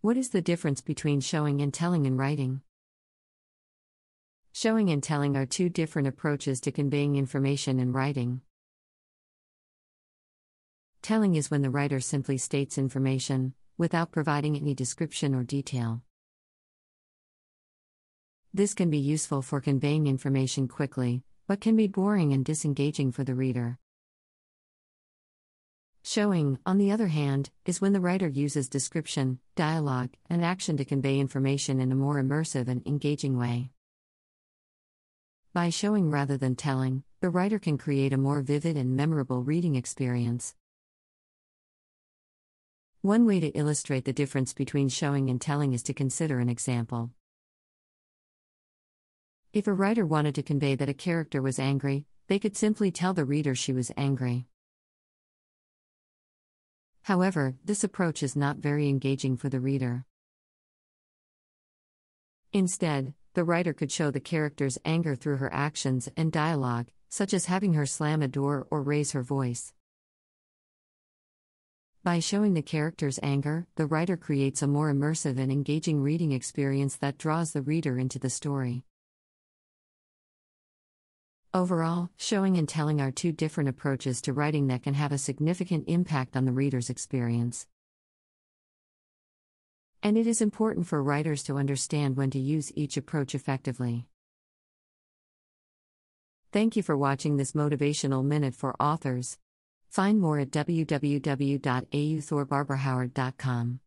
What is the difference between showing and telling in writing? Showing and telling are two different approaches to conveying information in writing. Telling is when the writer simply states information, without providing any description or detail. This can be useful for conveying information quickly, but can be boring and disengaging for the reader. Showing, on the other hand, is when the writer uses description, dialogue, and action to convey information in a more immersive and engaging way. By showing rather than telling, the writer can create a more vivid and memorable reading experience. One way to illustrate the difference between showing and telling is to consider an example. If a writer wanted to convey that a character was angry, they could simply tell the reader she was angry. However, this approach is not very engaging for the reader. Instead, the writer could show the character's anger through her actions and dialogue, such as having her slam a door or raise her voice. By showing the character's anger, the writer creates a more immersive and engaging reading experience that draws the reader into the story. Overall, showing and telling are two different approaches to writing that can have a significant impact on the reader's experience. And it is important for writers to understand when to use each approach effectively. Thank you for watching this motivational minute for authors. Find more at www.authorbarbarahoward.com.